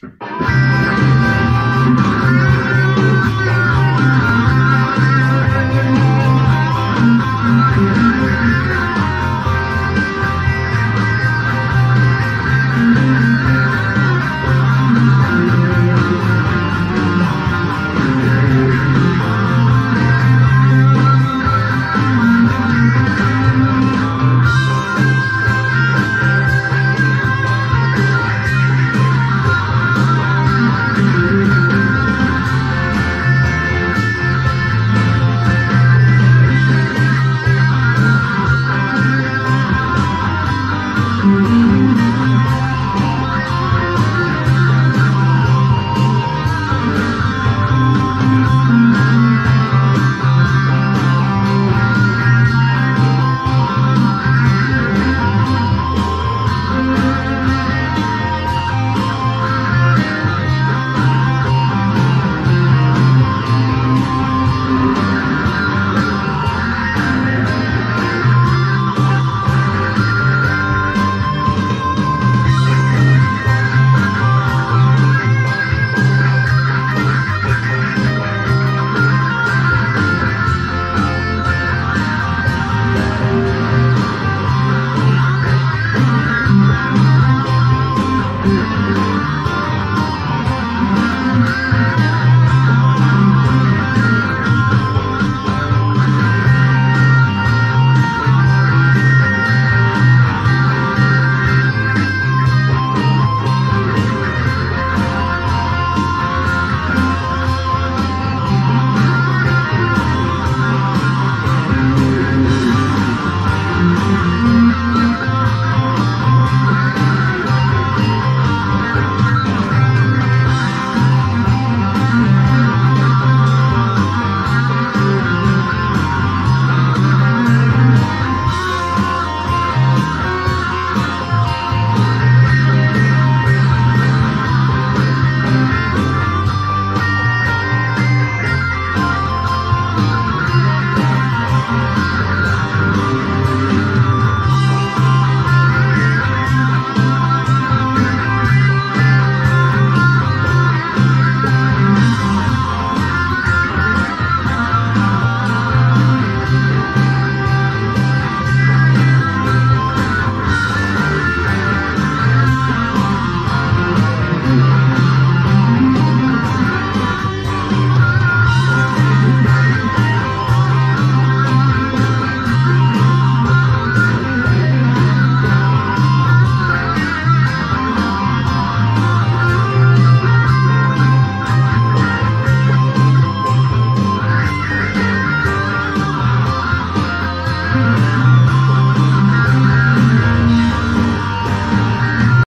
Música